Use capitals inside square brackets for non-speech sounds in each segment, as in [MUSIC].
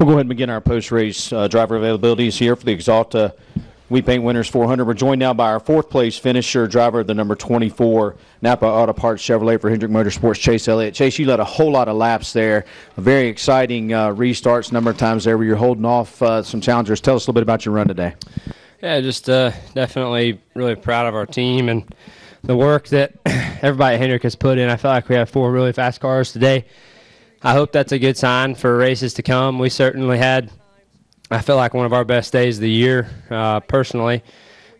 We'll go ahead and begin our post-race uh, driver availabilities here for the Axalta We Paint Winners 400. We're joined now by our fourth place finisher, driver of the number 24 Napa Auto Parts Chevrolet for Hendrick Motorsports, Chase Elliott. Chase, you led a whole lot of laps there. A very exciting uh, restarts, number of times there where you're holding off uh, some challengers. Tell us a little bit about your run today. Yeah, just uh, definitely really proud of our team and the work that [CLEARS THROAT] everybody at Hendrick has put in. I feel like we have four really fast cars today. I hope that's a good sign for races to come. We certainly had, I feel like, one of our best days of the year. Uh, personally,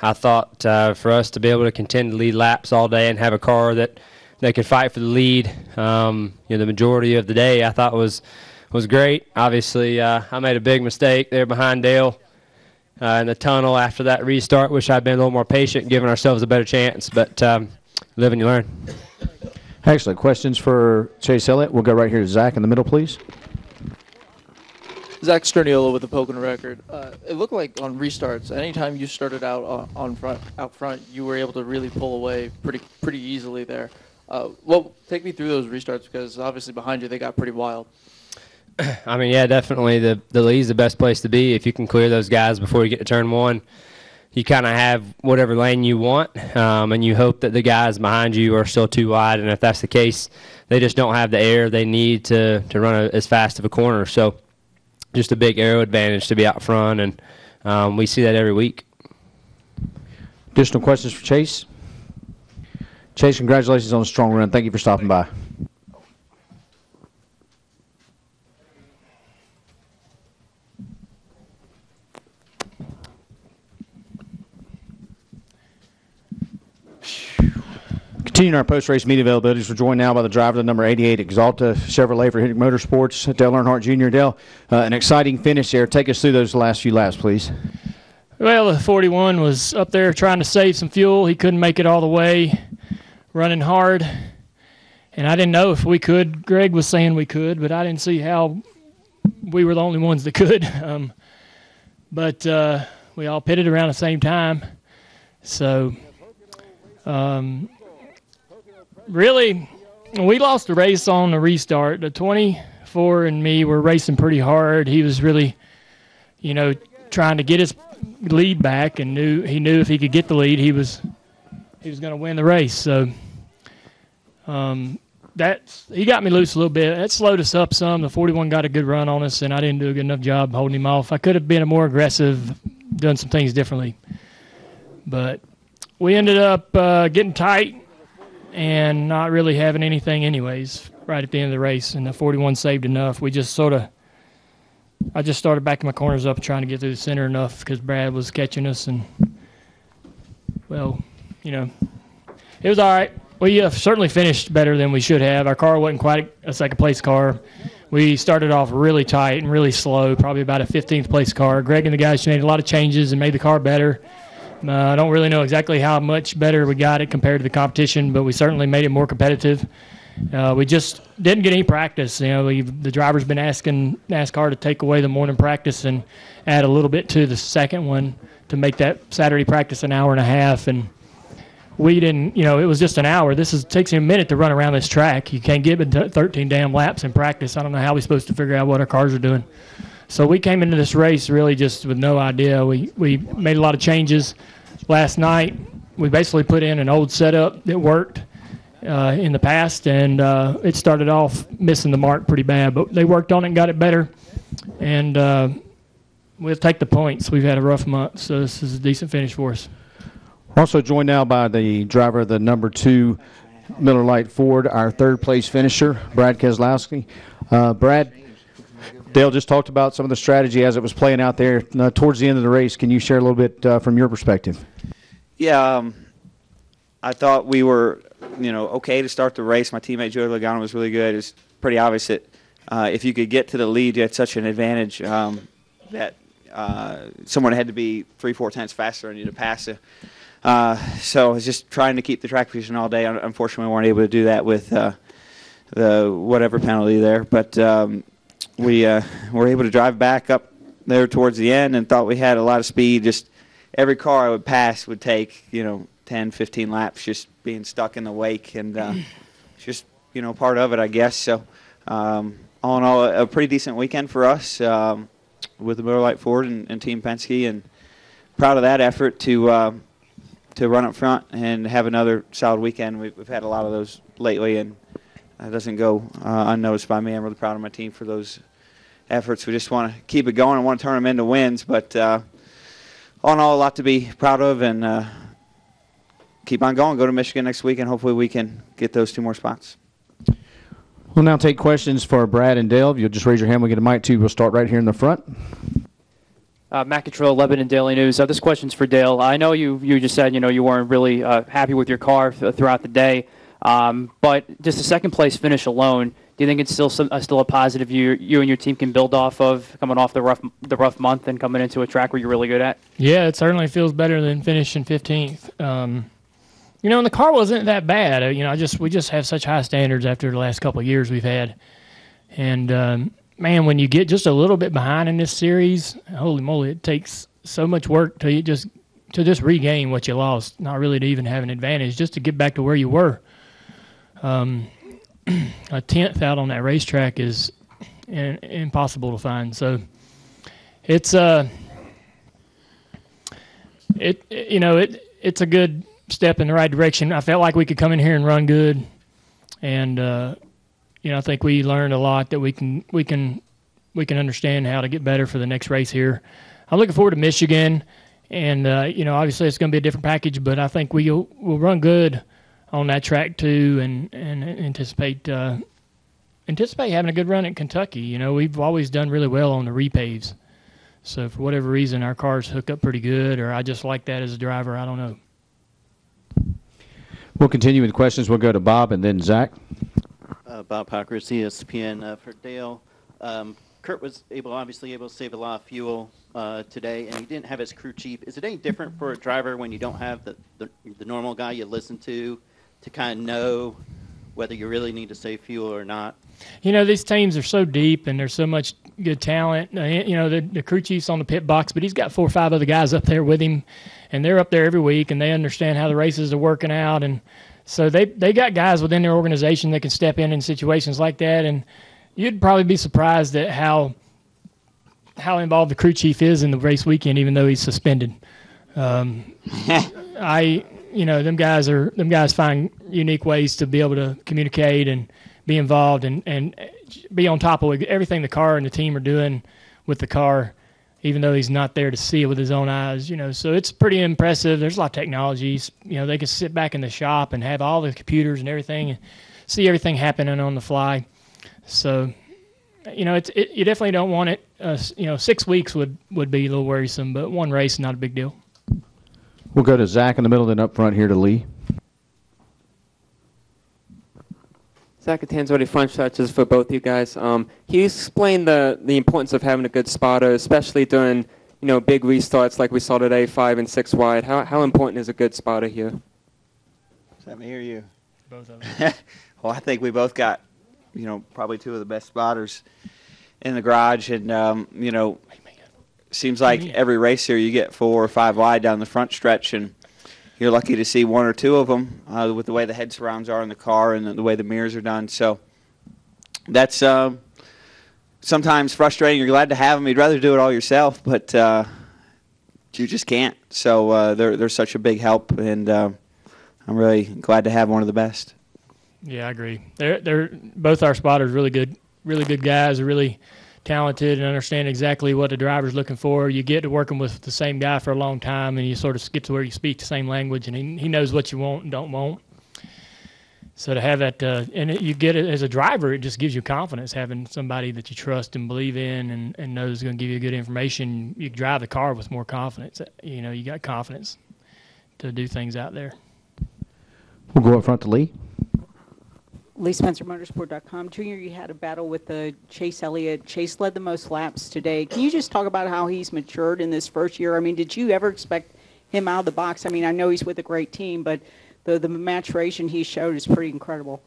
I thought uh, for us to be able to contend to lead laps all day and have a car that that could fight for the lead, um, you know, the majority of the day, I thought was was great. Obviously, uh, I made a big mistake there behind Dale uh, in the tunnel after that restart. Wish I'd been a little more patient, giving ourselves a better chance. But um, live and you learn. Excellent. Questions for Chase Elliott? We'll go right here to Zach in the middle, please. Zach Sterniolo with the Pocono record. Uh, it looked like on restarts, anytime you started out on, on, front, out front, you were able to really pull away pretty pretty easily there. Uh, well, take me through those restarts because obviously behind you they got pretty wild. [CLEARS THROAT] I mean, yeah, definitely the the lead's the best place to be if you can clear those guys before you get to turn one you kind of have whatever lane you want, um, and you hope that the guys behind you are still too wide. And if that's the case, they just don't have the air they need to to run a, as fast of a corner. So, just a big aero advantage to be out front, and um, we see that every week. Additional questions for Chase? Chase, congratulations on a strong run. Thank you for stopping by. Continuing our post-race media availabilities, we're joined now by the driver of the number 88 Axalta Chevrolet for Hendrick Motorsports, Dale Earnhardt Jr. Dale, uh, an exciting finish there. Take us through those last few laps, please. Well, the 41 was up there trying to save some fuel. He couldn't make it all the way, running hard. And I didn't know if we could. Greg was saying we could, but I didn't see how we were the only ones that could. [LAUGHS] Um, but uh, we all pitted around the same time. So um, really, we lost the race on the restart. The 24 and me were racing pretty hard. He was really, you know, trying to get his lead back, and knew he knew if he could get the lead, he was he was going to win the race. So um, that he got me loose a little bit. That slowed us up some. The 41 got a good run on us, and I didn't do a good enough job holding him off. I could have been a more aggressive, done some things differently, but we ended up uh, getting tight and not really having anything anyways right at the end of the race. And the 41 saved enough. We just sort of i just started backing my corners up trying to get through the center enough because brad was catching us and well you know it was all right. We uh, certainly finished better than we should have. Our car wasn't quite a second place car. We started off really tight and really slow probably about a 15th place car. Greg and the guys made a lot of changes and made the car better uh, I don't really know exactly how much better we got it compared to the competition, but we certainly made it more competitive. Uh, we just didn't get any practice. You know, we, the driver's been asking NASCAR to take away the morning practice and add a little bit to the second one to make that Saturday practice an hour and a half. And we didn't, you know, it was just an hour. This is takes a minute to run around this track. You can't get 13 damn laps in practice. I don't know how we're supposed to figure out what our cars are doing. So we came into this race really just with no idea. We we made a lot of changes last night. We basically put in an old setup that worked uh, in the past, and uh, it started off missing the mark pretty bad. But they worked on it and got it better, and uh, we'll take the points. We've had a rough month, so this is a decent finish for us. We're also joined now by the driver of the number two Miller Lite Ford, our third place finisher, Brad Keselowski. Uh, Brad, Dale just talked about some of the strategy as it was playing out there uh, towards the end of the race. Can you share a little bit uh, from your perspective? Yeah, um, I thought we were, you know, okay to start the race. My teammate Joey Logano was really good. It's pretty obvious that uh, if you could get to the lead, you had such an advantage um, that uh, someone had to be three, four tenths faster than you to pass you. Uh, so I was just trying to keep the track position all day. Unfortunately, we weren't able to do that with uh, the whatever penalty there. But um, we uh, were able to drive back up there towards the end and thought we had a lot of speed. Just every car I would pass would take, you know, 10, 15 laps just being stuck in the wake. And uh, it's [LAUGHS] just, you know, part of it, I guess. So um, all in all, a, a pretty decent weekend for us um, with the Miller Lite Ford and, and Team Penske, and proud of that effort to uh, to run up front and have another solid weekend. We've, we've had a lot of those lately, and it doesn't go uh, unnoticed by me. I'm really proud of my team for those efforts. We just want to keep it going and want to turn them into wins, but uh, all in all, a lot to be proud of, and uh, keep on going. Go to Michigan next week, and hopefully we can get those two more spots. We'll now take questions for Brad and Dale. If you'll just raise your hand, we get a mic to you. We'll start right here in the front. Uh, Matt Cottrell, Lebanon Daily News. Uh, this question's for Dale. I know you, you just said you know you weren't really uh, happy with your car th- throughout the day, um, but just a second place finish alone. Do you think it's still some, uh, still a positive you you and your team can build off of coming off the rough the rough month and coming into a track where you're really good at? Yeah, it certainly feels better than finishing 15th. Um, you know, and the car wasn't that bad. Uh, You know, I just we just have such high standards after the last couple of years we've had, and um, man, when you get just a little bit behind in this series, holy moly, it takes so much work to you just to just regain what you lost. Not really to even have an advantage, just to get back to where you were. Um, a tenth out on that racetrack is in, impossible to find. So it's uh it you know it it's a good step in the right direction. I felt like we could come in here and run good, and uh, you know I think we learned a lot that we can we can we can understand how to get better for the next race here. I'm looking forward to Michigan, and uh, you know obviously it's going to be a different package, but I think we'll we'll run good on that track too, and and anticipate. Uh, Anticipate having a good run at Kentucky. You know, we've always done really well on the repaves. So for whatever reason, our cars hook up pretty good, or I just like that as a driver. I don't know. We'll continue with questions. We'll go to Bob and then Zach. Uh, Bob Pockrass, ESPN uh, for Dale. Um, Kurt was able, obviously, able to save a lot of fuel uh, today, and he didn't have his crew chief. Is it any different for a driver when you don't have the, the, the normal guy you listen to to kind of know whether you really need to save fuel or not? You know, these teams are so deep, and there's so much good talent. Uh, You know, the, the crew chief's on the pit box, but he's got four or five other guys up there with him, and they're up there every week, and they understand how the races are working out, and so they they got guys within their organization that can step in in situations like that, and you'd probably be surprised at how how involved the crew chief is in the race weekend, even though he's suspended. Um, [LAUGHS] I, you know, them guys are them guys find unique ways to be able to communicate and be involved and and be on top of everything the car and the team are doing with the car, even though he's not there to see it with his own eyes. You know, so it's pretty impressive. There's a lot of technologies. You know, they can sit back in the shop and have all the computers and everything and see everything happening on the fly. So you know, it's it, you definitely don't want it. Uh, you know, six weeks would would be a little worrisome, but one race not a big deal. We'll go to Zach in the middle, then up front here to Lee. Zach Tanzoni front stretches for both you guys. Um, can you explain the, the importance of having a good spotter, especially during you know big restarts like we saw today, five and six wide? How how important is a good spotter here? Is that me or you? Both of [LAUGHS] them. well, I think we both got, you know, probably two of the best spotters in the garage, and um, you know, seems like every race here you get four or five wide down the front stretch, and you're lucky to see one or two of them uh, with the way the head surrounds are in the car and the, the way the mirrors are done. So that's um, sometimes frustrating. You're glad to have them. You'd rather do it all yourself, but uh, you just can't. So uh, they're they're such a big help, and uh, I'm really glad to have one of the best. Yeah, I agree. They're they're both our spotters really good, really good guys. Really talented and understand exactly what the driver's looking for. You get to working with the same guy for a long time, and you sort of get to where you speak the same language, and he he knows what you want and don't want. So to have that, uh, and it, you get it as a driver, it just gives you confidence having somebody that you trust and believe in, and, and knows is going to give you good information. You drive the car with more confidence. You know, you got confidence to do things out there. We'll go up front to Lee. Lee Spencer, Motorsport.com. Junior, you had a battle with uh, Chase Elliott. Chase led the most laps today. Can you just talk about how he's matured in this first year? I mean, did you ever expect him out of the box? I mean, I know he's with a great team, but the, the maturation he showed is pretty incredible.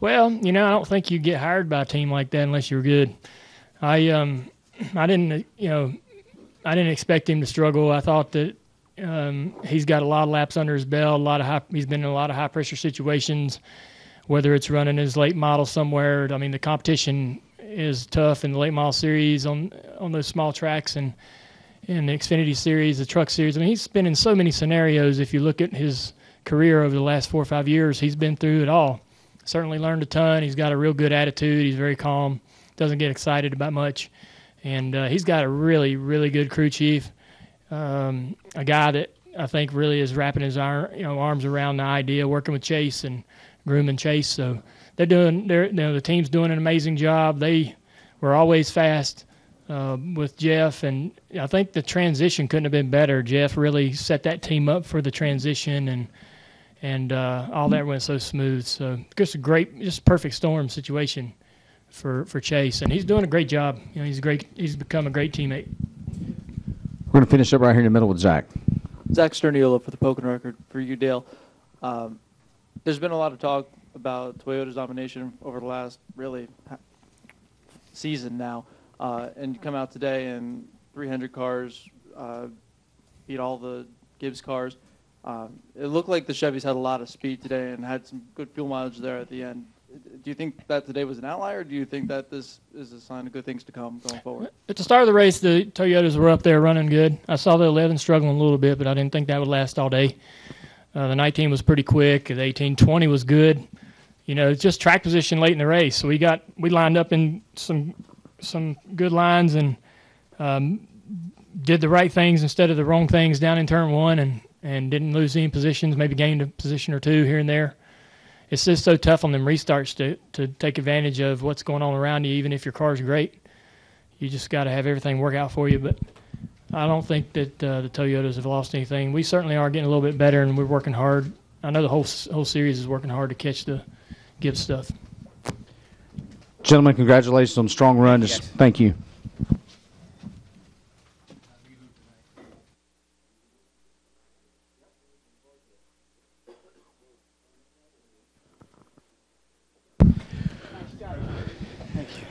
Well, you know, I don't think you get hired by a team like that unless you're good. I um, I didn't, you know, I didn't expect him to struggle. I thought that um, he's got a lot of laps under his belt. A lot of high, he's been in a lot of high pressure situations, whether it's running his late model somewhere. I mean, the competition is tough in the late model series on on those small tracks and in the Xfinity series, the Truck series. I mean, he's been in so many scenarios. If you look at his career over the last four or five years, he's been through it all. Certainly learned a ton. He's got a real good attitude. He's very calm. Doesn't get excited about much, and uh, he's got a really really good crew chief. Um, a guy that I think really is wrapping his arm, you know, arms around the idea, working with Chase and grooming Chase. So they're doing, they're, you know, the team's doing an amazing job. They were always fast uh, with Jeff, and I think the transition couldn't have been better. Jeff really set that team up for the transition, and and uh, all that went so smooth. So just a great, just perfect storm situation for for Chase, and he's doing a great job. You know, he's great. He's become a great teammate. We're going to finish up right here in the middle with Zach. Zach Sterniola for the Pocono Record for you, Dale. Um, there's been a lot of talk about Toyota's domination over the last really season now, uh, and you come out today and 300 cars uh, beat all the Gibbs cars. Uh, it looked like the Chevys had a lot of speed today and had some good fuel mileage there at the end. Do you think that today was an outlier, or do you think that this is a sign of good things to come going forward? At the start of the race, the Toyotas were up there running good. I saw the 11 struggling a little bit, but I didn't think that would last all day. Uh, the 19 was pretty quick. The 18, 20 was good. You know, just track position late in the race. So we got we lined up in some some good lines and um, did the right things instead of the wrong things down in turn one, and and didn't lose any positions. Maybe gained a position or two here and there it's just so tough on them restarts to, to take advantage of what's going on around you, even if your car's great. You just got to have everything work out for you. But I don't think that uh, the Toyotas have lost anything. We certainly are getting a little bit better, and we're working hard. I know the whole whole series is working hard to catch the Gibbs stuff. Gentlemen, congratulations on a strong run. Just, thank you.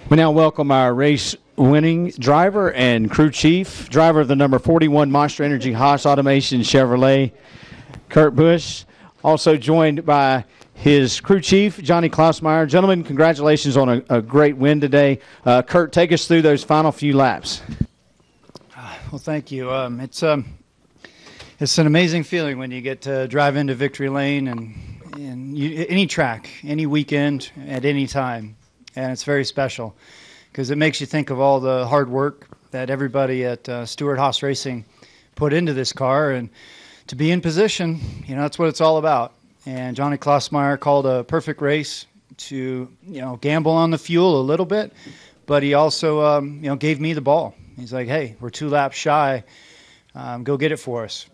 We now welcome our race winning driver and crew chief, driver of the number 41 Monster Energy Haas Automation Chevrolet, Kurt Busch. Also joined by his crew chief, Johnny Klausmeier. Gentlemen, congratulations on a, a great win today. Uh, Kurt, take us through those final few laps. Well, thank you. Um, it's um, it's an amazing feeling when you get to drive into victory lane and, and you, any track, any weekend, at any time and it's very special because it makes you think of all the hard work that everybody at uh, Stewart Haas Racing put into this car, and to be in position, you know, that's what it's all about. And Johnny Klausmeier called a perfect race to, you know, gamble on the fuel a little bit, but he also, um, you know, gave me the ball. He's like, "Hey, we're two laps shy. Um, go get it for us."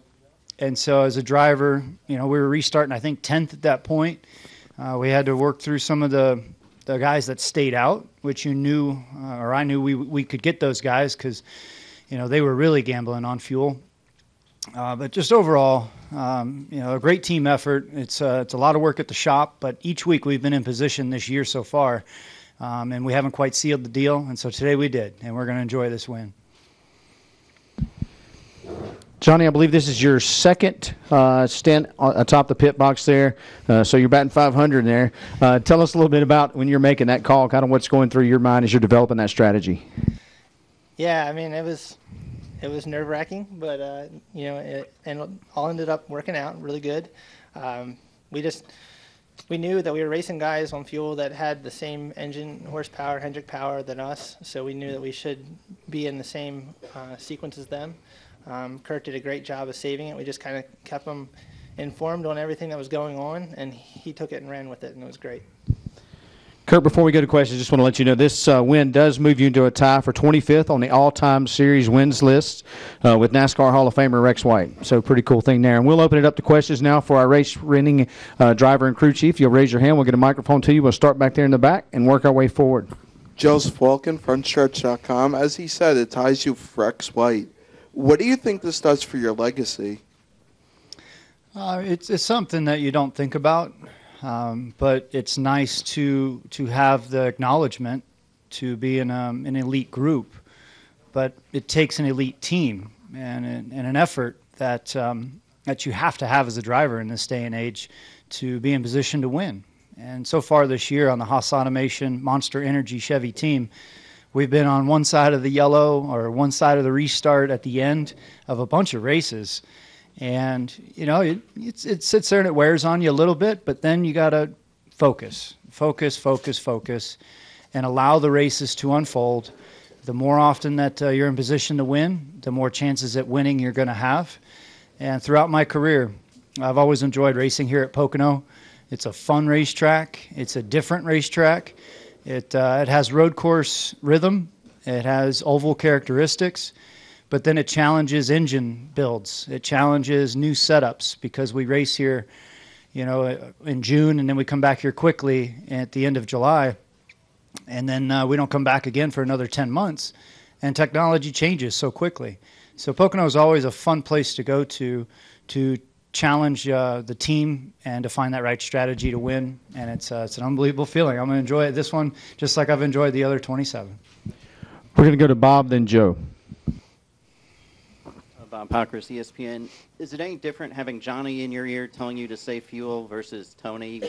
And so, as a driver, you know, we were restarting. I think tenth at that point. Uh, we had to work through some of the the guys that stayed out, which you knew, uh, or I knew we we could get those guys because, you know, they were really gambling on fuel. Uh, but just overall, um, you know, a great team effort. It's uh, it's a lot of work at the shop, but each week we've been in position this year so far, um, and we haven't quite sealed the deal. And so today we did, and we're going to enjoy this win. Johnny, I believe this is your second uh, stint atop the pit box there. Uh, so you're batting 500 there. Uh, tell us a little bit about when you're making that call, kind of what's going through your mind as you're developing that strategy. Yeah, I mean it was it was nerve wracking, but uh, you know, it, and all ended up working out really good. Um, we just we knew that we were racing guys on fuel that had the same engine horsepower, Hendrick power than us, so we knew that we should be in the same uh, sequence as them. Um, Kurt did a great job of saving it. We just kind of kept him informed on everything that was going on, and he took it and ran with it, and it was great. Kurt, before we go to questions, just want to let you know this uh, win does move you into a tie for 25th on the all-time series wins list uh, with NASCAR Hall of Famer Rex White. So pretty cool thing there. And we'll open it up to questions now for our race winning uh, driver and crew chief. You'll raise your hand. We'll get a microphone to you. We'll start back there in the back and work our way forward. Joseph Walken, frontstretch.com. As he said, it ties you with Rex White. What do you think this does for your legacy? Uh, it's, it's something that you don't think about, um, but it's nice to to have the acknowledgement to be in um, an elite group. But it takes an elite team and, and an effort that um, that you have to have as a driver in this day and age to be in position to win. And so far this year on the Haas Automation Monster Energy Chevy team, We've been on one side of the yellow or one side of the restart at the end of a bunch of races. And, you know, it, it sits there and it wears on you a little bit, but then you got to focus, focus, focus, focus, and allow the races to unfold. The more often that uh, you're in position to win, the more chances at winning you're going to have. And throughout my career, I've always enjoyed racing here at Pocono. It's a fun racetrack. It's a different racetrack. It uh, it has road course rhythm. It has oval characteristics, but then it challenges engine builds. It challenges new setups because we race here, you know, in June, and then we come back here quickly at the end of July, and then uh, we don't come back again for another ten months, and technology changes so quickly. So Pocono is always a fun place to go to to challenge uh, the team and to find that right strategy to win. And it's uh, it's an unbelievable feeling. I'm going to enjoy this one just like I've enjoyed the other 27. We're going to go to Bob, then Joe. Bob Pockrass, ESPN. Is it any different having Johnny in your ear telling you to save fuel versus Tony?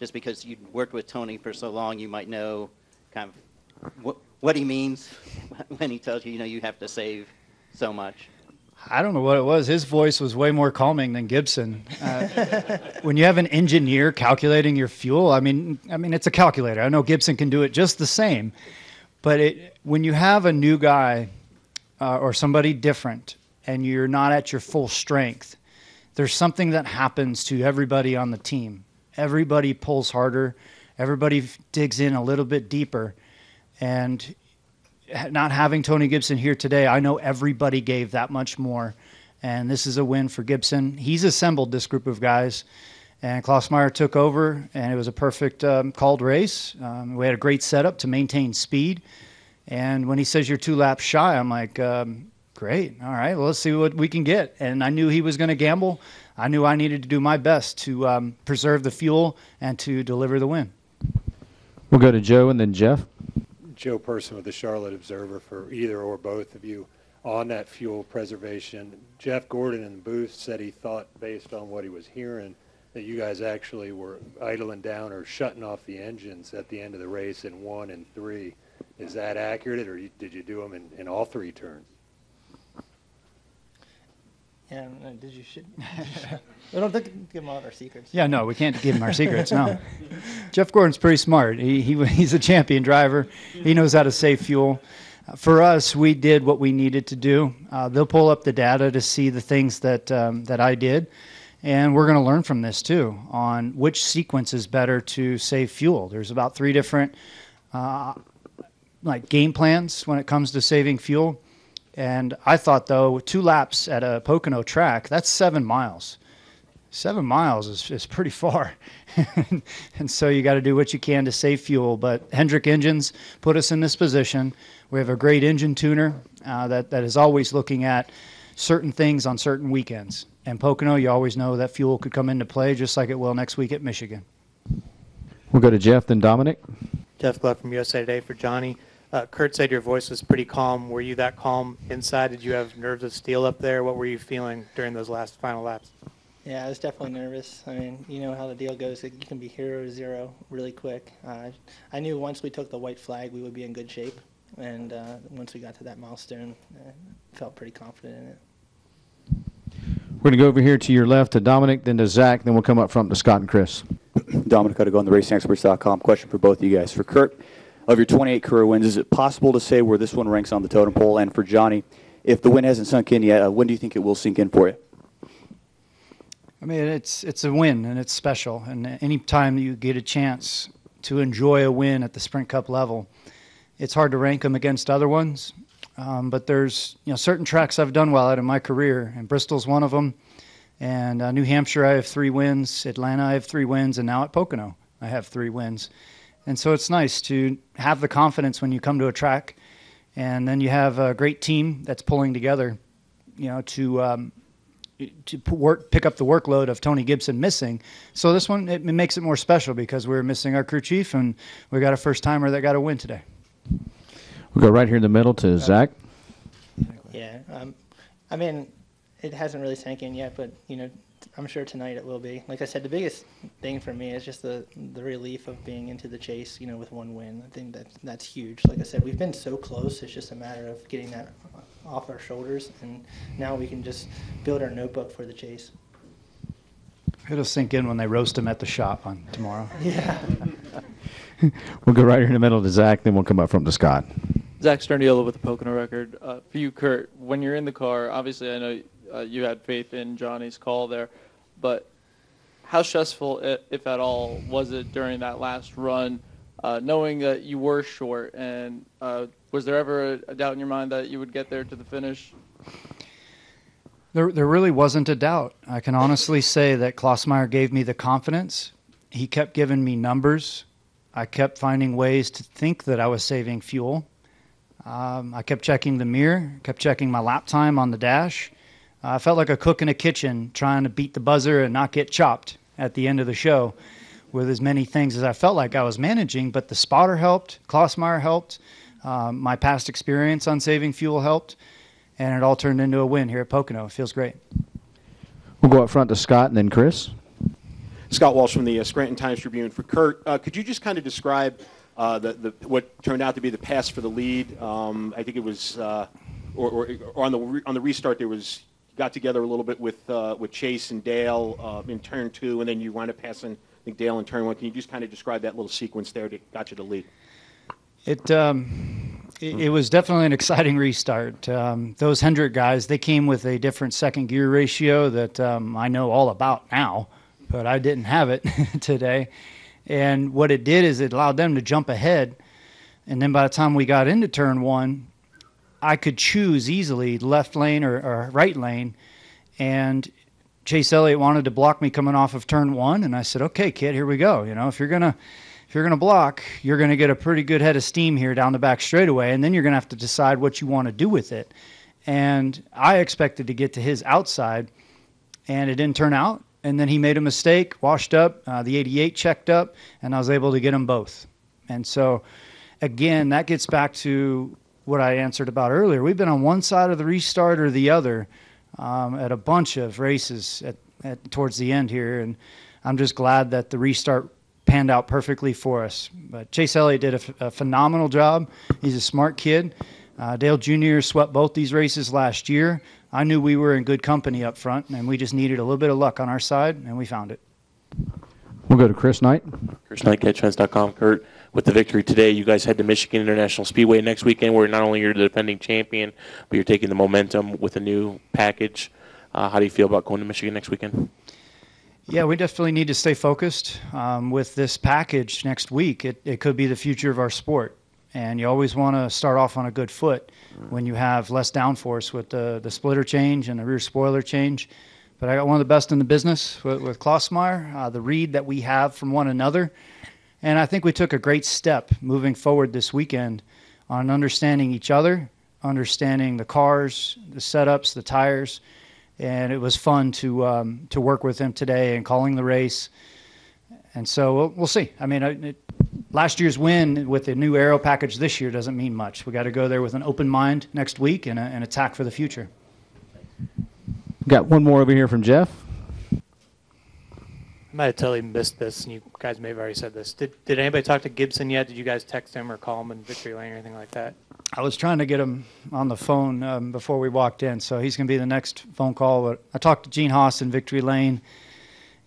Just because you worked with Tony for so long, you might know kind of what, what he means [LAUGHS] when he tells you, you know, you have to save so much. I don't know what it was. His voice was way more calming than Gibson. Uh, [LAUGHS] when you have an engineer calculating your fuel, I mean, I mean, it's a calculator. I know Gibson can do it just the same, but it, when you have a new guy uh, or somebody different, and you're not at your full strength, there's something that happens to everybody on the team. Everybody pulls harder. Everybody digs in a little bit deeper, and not having Tony Gibson here today, I know everybody gave that much more. And this is a win for Gibson. He's assembled this group of guys, and Klausmeier took over, and it was a perfect um, called race. Um, we had a great setup to maintain speed. And when he says you're two laps shy, I'm like, um, great. All right, well, let's see what we can get. And I knew he was going to gamble. I knew I needed to do my best to um, preserve the fuel and to deliver the win. We'll go to Joe and then Jeff. Joe Person with the Charlotte Observer for either or both of you on that fuel preservation. Jeff Gordon in the booth said he thought, based on what he was hearing, that you guys actually were idling down or shutting off the engines at the end of the race in one and three. Is that accurate, or did you do them in, in all three turns? Yeah, uh, did you should? [LAUGHS] we don't give him all our secrets. Yeah, no, we can't give him our secrets. No, [LAUGHS] Jeff Gordon's pretty smart. He, he he's a champion driver. He knows how to save fuel. Uh, for us, we did what we needed to do. Uh, they'll pull up the data to see the things that um, that I did, and we're going to learn from this too on which sequence is better to save fuel. There's about three different uh, like game plans when it comes to saving fuel and I thought, though, two laps at a Pocono track, that's seven miles. Seven miles is, is pretty far. [LAUGHS] and so you got to do what you can to save fuel. But Hendrick Engines put us in this position. We have a great engine tuner uh, that, that is always looking at certain things on certain weekends. And Pocono, you always know that fuel could come into play just like it will next week at Michigan. We'll go to Jeff, then Dominic. Jeff Gluck from USA Today for Johnny. Uh, Kurt said your voice was pretty calm. Were you that calm inside? Did you have nerves of steel up there? What were you feeling during those last final laps? Yeah, I was definitely nervous. I mean, you know how the deal goes. You can be hero zero really quick. Uh, I knew once we took the white flag, we would be in good shape. And uh, once we got to that milestone, I felt pretty confident in it. We're going to go over here to your left to Dominic, then to Zach, then we'll come up front to Scott and Chris. Dominic Udigo on the RacingExperts.com. Question for both of you guys. For Kurt, of your 28 career wins, is it possible to say where this one ranks on the totem pole? And for Johnny, if the win hasn't sunk in yet, uh, when do you think it will sink in for you? I mean, it's it's a win and it's special. And any time you get a chance to enjoy a win at the Sprint Cup level, it's hard to rank them against other ones. Um, but there's you know certain tracks I've done well at in my career, and Bristol's one of them. And uh, New Hampshire, I have three wins. Atlanta, I have three wins, and now at Pocono, I have three wins. And so it's nice to have the confidence when you come to a track, and then you have a great team that's pulling together, you know, to um, to work, pick up the workload of Tony Gibson missing. So this one it, it makes it more special because we're missing our crew chief, and we got a first timer that got a win today. We'll go right here in the middle to Zach. Yeah, um, I mean, it hasn't really sank in yet, but you know, I'm sure tonight it will be. Like I said, the biggest thing for me is just the the relief of being into the chase. You know, with one win, I think that that's huge. Like I said, we've been so close. It's just a matter of getting that off our shoulders, and now we can just build our notebook for the chase. It'll sink in when they roast him at the shop on tomorrow. [LAUGHS] Yeah. [LAUGHS] We'll go right here in the middle to Zach, then we'll come up from to Scott. Zach Sterniola with the Pocono record. Uh, for you, Kurt, when you're in the car, obviously I know uh, you had faith in Johnny's call there, but how stressful, if at all, was it during that last run, uh, knowing that you were short? And uh, was there ever a, doubt in your mind that you would get there to the finish? There, there really wasn't a doubt. I can honestly say that Klausmeier gave me the confidence. He kept giving me numbers. I kept finding ways to think that I was saving fuel. Um, I kept checking the mirror, kept checking my lap time on the dash. I felt like a cook in a kitchen trying to beat the buzzer and not get chopped at the end of the show with as many things as I felt like I was managing. But the spotter helped, Klausmeier helped, um, my past experience on saving fuel helped, and it all turned into a win here at Pocono. It feels great. We'll go up front to Scott and then Chris. Scott Walsh from the uh, Scranton Times Tribune. For Kurt, uh, could you just kind of describe uh, the, the, what turned out to be the pass for the lead? Um, I think it was, uh, or, or, or on the re- on the restart, there was you got together a little bit with uh, with Chase and Dale uh, in turn two, and then you wound up passing, I think Dale in turn one. Can you just kind of describe that little sequence there that got you to lead? It um, it, it was definitely an exciting restart. Um, those Hendrick guys, they came with a different second gear ratio that um, I know all about now, but I didn't have it [LAUGHS] today. And what it did is it allowed them to jump ahead. And then by the time we got into turn one, I could choose easily left lane or, or right lane. And Chase Elliott wanted to block me coming off of turn one, and I said, "Okay, kid, here we go. You know, if you're gonna if you're gonna block, you're gonna get a pretty good head of steam here down the back straightaway, and then you're gonna have to decide what you want to do with it." And I expected to get to his outside, and it didn't turn out. And then he made a mistake, washed up. Uh, the 88 checked up, and I was able to get them both. And so, again, that gets back to what I answered about earlier. We've been on one side of the restart or the other um, at a bunch of races at, at towards the end here, and I'm just glad that the restart panned out perfectly for us. But Chase Elliott did a, a phenomenal job. He's a smart kid. Uh, Dale Jr. swept both these races last year. I knew we were in good company up front, and we just needed a little bit of luck on our side, and we found it. We'll go to Chris Knight. Chris Knight, CatchFence.com. Kurt, with the victory today, you guys head to Michigan International Speedway next weekend, where not only you're the defending champion, but you're taking the momentum with a new package. Uh, how do you feel about going to Michigan next weekend? Yeah, we definitely need to stay focused um, with this package next week. It, it could be the future of our sport. And you always want to start off on a good foot when you have less downforce with the, the splitter change and the rear spoiler change. But I got one of the best in the business with, with Klausmeier, uh, the read that we have from one another. And I think we took a great step moving forward this weekend on understanding each other, understanding the cars, the setups, the tires, and it was fun to um, to work with him today and calling the race. And so we'll, we'll see. I mean, it, last year's win with the new aero package this year doesn't mean much. We got to go there with an open mind next week and a, an attack for the future. Got one more over here from Jeff. I might have totally missed this, and you guys may have already said this. Did, did anybody talk to Gibson yet? Did you guys text him or call him in victory lane or anything like that? I was trying to get him on the phone um, before we walked in, so he's going to be the next phone call. But I talked to Gene Haas in Victory Lane,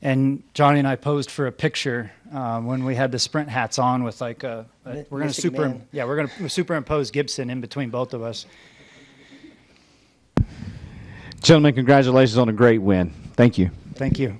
and Johnny and I posed for a picture um, when we had the sprint hats on with like a, a- we're going to super Man. yeah we're going to superimpose Gibson in between both of us. Gentlemen, congratulations on a great win. Thank you. Thank you.